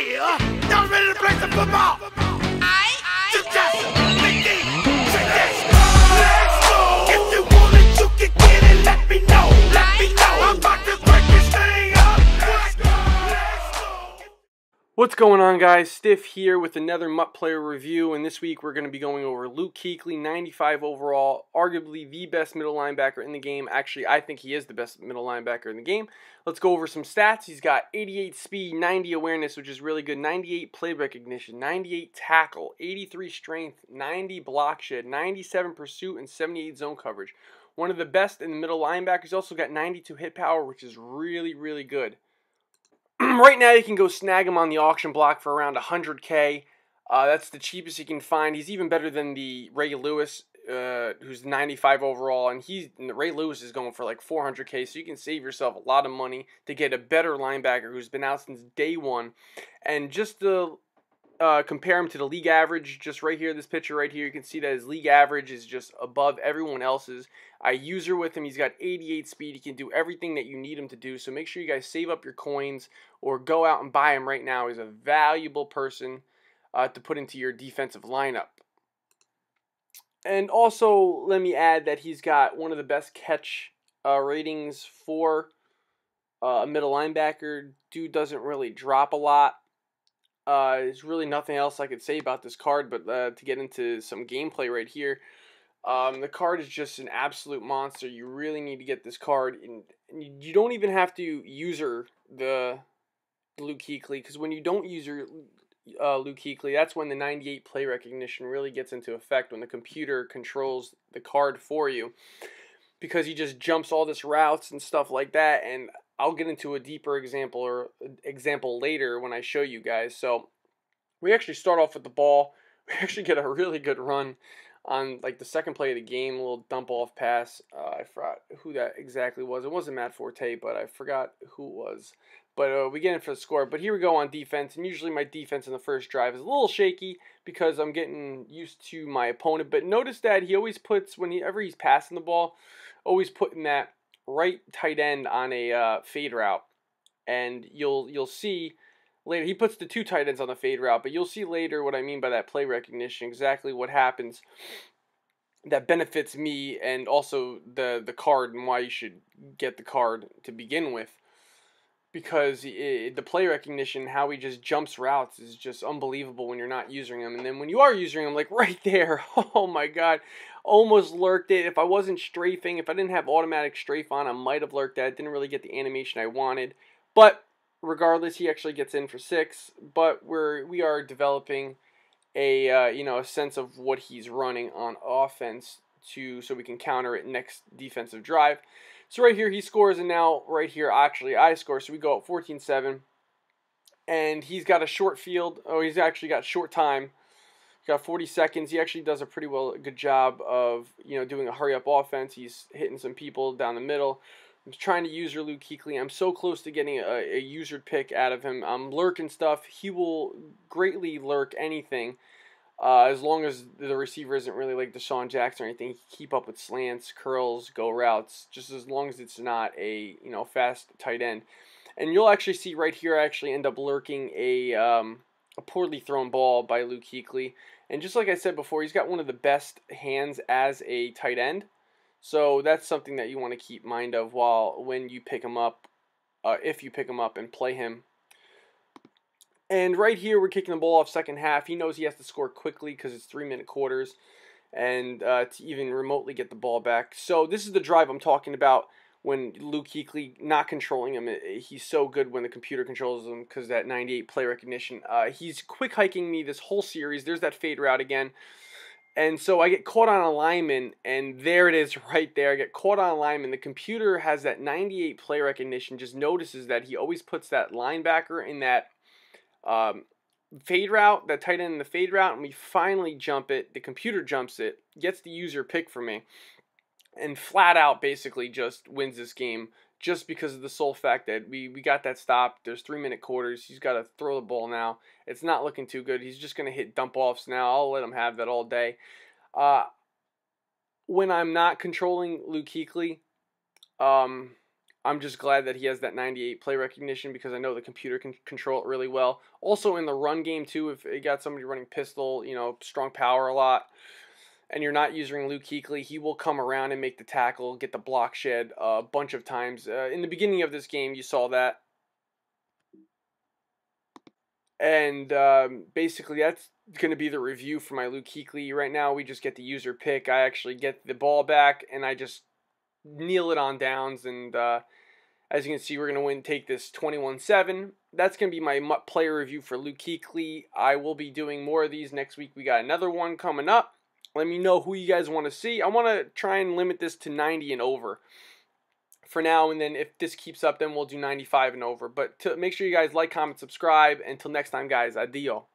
Yeah, y'all ready to play some football? What's going on, guys? Stiff here with another MUT Player review, and this week we're going to be going over Luke Kuechly, 95 overall, arguably the best middle linebacker in the game. Actually, I think he is the best middle linebacker in the game. Let's go over some stats. He's got 88 speed, 90 awareness, which is really good, 98 play recognition, 98 tackle, 83 strength, 90 block shed, 97 pursuit, and 78 zone coverage. One of the best in the middle linebackers. He's also got 92 hit power, which is really, really good. Right now you can go snag him on the auction block for around 100k. Uh, that's the cheapest you can find. He's even better than the Ray Lewis, uh, who's 95 overall, and he's and Ray Lewis is going for like 400k. So you can save yourself a lot of money to get a better linebacker who's been out since day one. And just to uh, compare him to the league average, just right here, this picture right here, you can see that his league average is just above everyone else's. I user with him. He's got 88 speed. He can do everything that you need him to do. So make sure you guys save up your coins or go out and buy him right now. He's a valuable person uh, to put into your defensive lineup. And also, let me add that he's got one of the best catch uh, ratings for uh, a middle linebacker. Dude doesn't really drop a lot. Uh, there's really nothing else I could say about this card, but uh, to get into some gameplay right here, um, the card is just an absolute monster. You really need to get this card, and you don't even have to user the Luke Kuechly because when you don't user uh, Luke Kuechly, that's when the 98 play recognition really gets into effect when the computer controls the card for you because he just jumps all this routes and stuff like that and I'll get into a deeper example or example later when I show you guys. So we actually start off with the ball. We actually get a really good run on like the second play of the game, a little dump off pass. Uh, I forgot who that exactly was. It wasn't Matt Forte, but I forgot who it was. But uh, we get in for the score. But here we go on defense, and usually my defense in the first drive is a little shaky because I'm getting used to my opponent. But notice that he always puts whenever he's passing the ball, always putting that right tight end on a uh, fade route, and you'll you'll see later he puts the two tight ends on the fade route, but you'll see later what I mean by that play recognition, exactly what happens that benefits me and also the the card and why you should get the card to begin with. Because it, the play recognition how he just jumps routes is just unbelievable when you're not using him. And then when you are using him like right there oh my god almost lurked it if I wasn't strafing if I didn't have automatic strafe on I might have lurked that didn't really get the animation I wanted but regardless he actually gets in for six but we're we are developing a uh, you know a sense of what he's running on offense to so we can counter it next defensive drive. So right here he scores and now right here actually I score so we go up 14-7 and he's got a short field. Oh, he's actually got short time. Got 40 seconds. He actually does a pretty well good job of, you know, doing a hurry up offense. He's hitting some people down the middle. I'm trying to user Luke Kuechly. I'm so close to getting a, a usered pick out of him. I'm lurking stuff. He will greatly lurk anything. Uh, as long as the receiver isn't really like DeSean Jackson or anything, keep up with slants, curls, go routes, just as long as it's not a you know fast tight end. And you'll actually see right here, I actually end up lurking a um, a poorly thrown ball by Luke Kuechly. And just like I said before, he's got one of the best hands as a tight end. So that's something that you want to keep mind of while when you pick him up, uh, if you pick him up and play him. And right here, we're kicking the ball off second half. He knows he has to score quickly because it's three minute quarters, and uh, to even remotely get the ball back. So this is the drive I'm talking about when Luke Kuechly not controlling him. He's so good when the computer controls him because that 98 play recognition. Uh, he's quick hiking me this whole series. There's that fade route again. And so I get caught on a lineman, and there it is right there. I get caught on a lineman. The computer has that 98 play recognition, just notices that he always puts that linebacker in that um, fade route, that tight end in the fade route, and we finally jump it. The computer jumps it, gets the user pick for me, and flat out basically just wins this game just because of the sole fact that we, we got that stop. There's three minute quarters. He's got to throw the ball now. It's not looking too good. He's just going to hit dump offs now. I'll let him have that all day. Uh, when I'm not controlling Luke Kuechly, um, I'm just glad that he has that 98 play recognition because I know the computer can control it really well. Also in the run game too, if you got somebody running pistol, you know, strong power a lot, and you're not using Luke Kuechly, he will come around and make the tackle, get the block shed a bunch of times. Uh, in the beginning of this game, you saw that. And um, basically, that's going to be the review for my Luke Kuechly. Right now, we just get the user pick. I actually get the ball back, and I just kneel it on downs. And uh, as you can see, we're going to win, take this 21-7. That's going to be my player review for Luke Kuechly. I will be doing more of these next week. We got another one coming up. Let me know who you guys want to see. I want to try and limit this to 90 and over for now, and then if this keeps up, then we'll do 95 and over. But to make sure you guys like, comment, subscribe. Until next time, guys, adio.